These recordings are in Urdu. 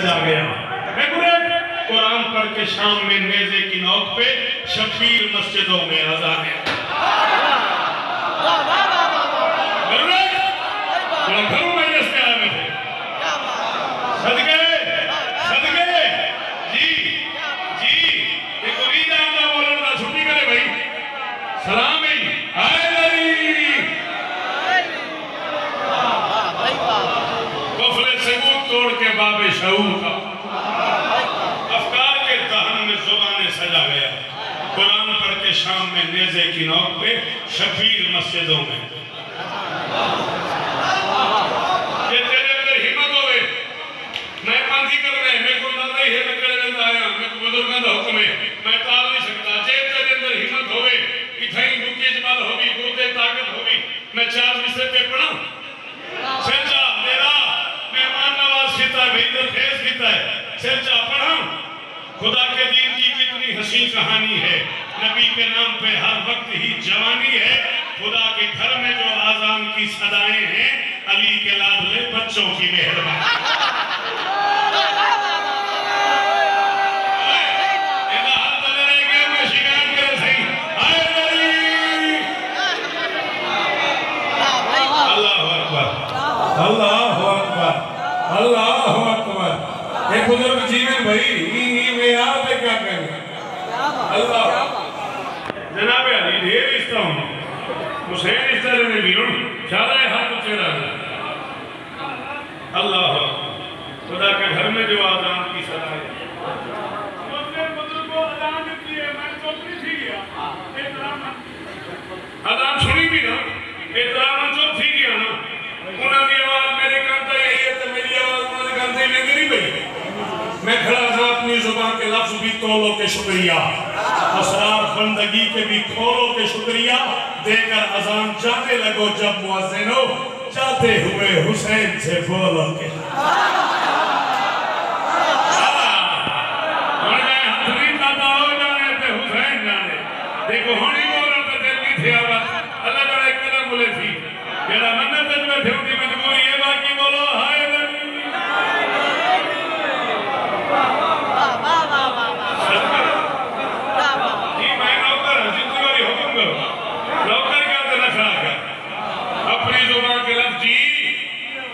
سجا گیا۔ قرآن پڑھ کے شام میں نیزے کی نوک پہ شبیر مسجدوں میں آزان ہے۔ گھروں میں جس کے آئے تھے صدقے صدقے۔ جی جی آمدہ بولن چھٹی کرے بھائی۔ سلام آئے۔ توڑ کے باب شعور کا۔ افکار کے دہن میں زبان سجا گیا۔ قرآن پڑھ کے شام میں نیزے کی نوک پہ شبیر مسجدوں میں۔ کہ تیرے اندر ہمت ہوئے۔ میں پانتی کر رہے ہیں۔ میں کو اندازہ ہی ہے میں تیرے اندر آیا میں کو بزرگاں دا حکم ہے۔ میں ٹال نہیں سکتا۔ جے تیرے اندر ہمت ہوئے، اتھائی بکی جمال ہوگی گردے طاقت ہوگی میں چار مصرے پہ پڑھا کیتا ہے پڑھا خدا کے دین کی کتنی حسین کہانی ہے۔ نبی کے نام پہ ہر وقت ہی جوانی ہے۔ خدا کے گھر میں جو آزان کی صدائیں ہیں، علی کے لادلے بچوں کی مہربان اللہ اکبر اللہ ایک بزرگ جیوین بھائی ہی ہی میں آپ پہ کیا کہنا اللہ۔ جناب علی ڈھیر رشتہ ہوں۔ حسین رشتہ رہنے بیرون شادہ ہاتھ چہرہ ہے اللہ۔ خدا کے گھر میں جو آزان کی صدا ہے۔ آزان سنی بھی نا؟ احترام چپ تھی گیا نا۔ انہوں نے آواز میرے کانتا یہی ہے تو میری آواز انہوں نے کانتا ہی نہیں بھئی میں کھڑا تھا اپنی زبان کے لفظ بھی کولو کے شکریہ اسرار بندگی کے بھی کولو کے شکریہ دے کر ازان جانے لگو جب موازنو جاتے ہوئے حسین سے بولو کے دیکھو ہونی بولو تو دل کی تھی آباد اللہ تعالیٰ ایک قدم بولے تھی جڑا منت تجھ میں تھے ان کی مجبوری ہے باقی بولو ہائے لگی جی میں نوکر ہوں جتنی باری حکم کرو نوکر کیا تو نہ کھڑا کر اپنی زبان کے لفظ جی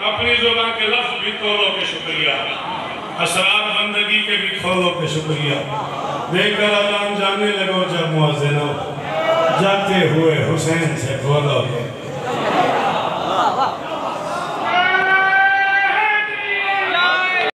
اپنی زبان کے لفظ بھی کھولو کے شکریہ۔ اسرار بندگی کے بھی کھولو کے شکریہ۔ دیکھ کر اذان جانے لگو، جب مؤذن جاتے ہوئے حسین سے کھولو کے